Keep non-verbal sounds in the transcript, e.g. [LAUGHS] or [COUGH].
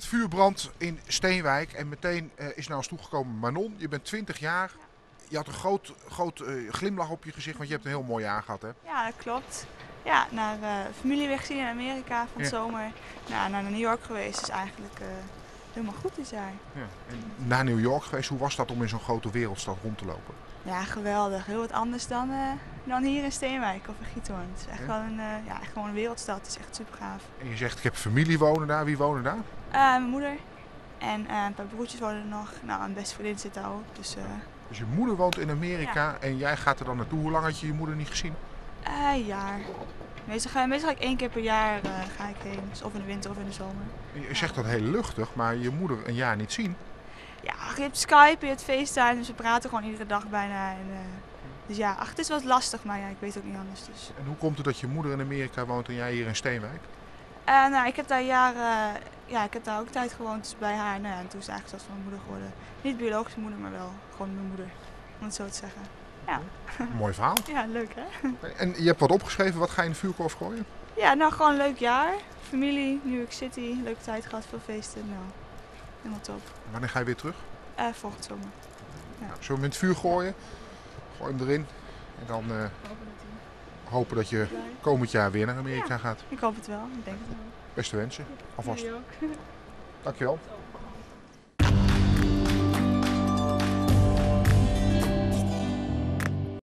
Het vuur brandt in Steenwijk en meteen eh, is naar ons toegekomen Manon. Je bent 20 jaar. Je had een groot, groot eh, glimlach op je gezicht, want je hebt een heel mooi jaar gehad. Hè? Ja, dat klopt. Ja, naar eh familie weggezien in Amerika van Ja. zomer. Nou, naar New York geweest is eigenlijk helemaal goed dit jaar. Ja. En naar New York geweest, hoe was dat om in zo'n grote wereldstad rond te lopen? Ja, geweldig. Heel wat anders dan, eh, dan hier in Steenwijk of in Giethoorn. Het is echt Ja? wel een, eh, ja, echt gewoon een wereldstad. Het is echt super gaaf. En je zegt, ik heb familie wonen daar. Wie wonen daar? mijn moeder en eh, een paar broertjes wonen er nog. Nou, een beste vriendin zit daar ook. Dus eh Dus je moeder woont in Amerika en jij gaat er dan naartoe. Hoe lang had je je moeder niet gezien? eh, een jaar. Meestal ga, meestal ga ik één keer per jaar eh, ga ik heen. Dus of in de winter of in de zomer. Je zegt dat heel luchtig, maar je moeder een jaar niet zien. Ja, je hebt Skype, je hebt FaceTime, dus we praten gewoon iedere dag bijna. En, eh, dus ja, ach, het is wel lastig, maar ja, ik weet ook niet anders. Dus. En hoe komt het dat je moeder in Amerika woont en jij hier in Steenwijk? Eh, nou, ik heb daar jaren, ja, ik heb daar ook tijd gewoond dus bij haar. Nou, ja, en toen is het eigenlijk van mijn moeder geworden. Niet biologische moeder, maar wel gewoon mijn moeder, om het zo te zeggen. Mooi verhaal. [LAUGHS] Ja, leuk hè? En je hebt wat opgeschreven, wat ga je in de vuurkorf gooien? Ja, nou gewoon een leuk jaar. Familie, New York City, leuke tijd gehad, veel feesten. Nou, helemaal top. Wanneer ga je weer terug? Eh volgend zomer. Nou, zullen we hem in het vuur gooien? Gooi hem erin. En dan eh, hopen dat je komend jaar weer naar Amerika gaat. Ik hoop het wel, ik denk het wel. Beste wensen. Alvast. Dankjewel.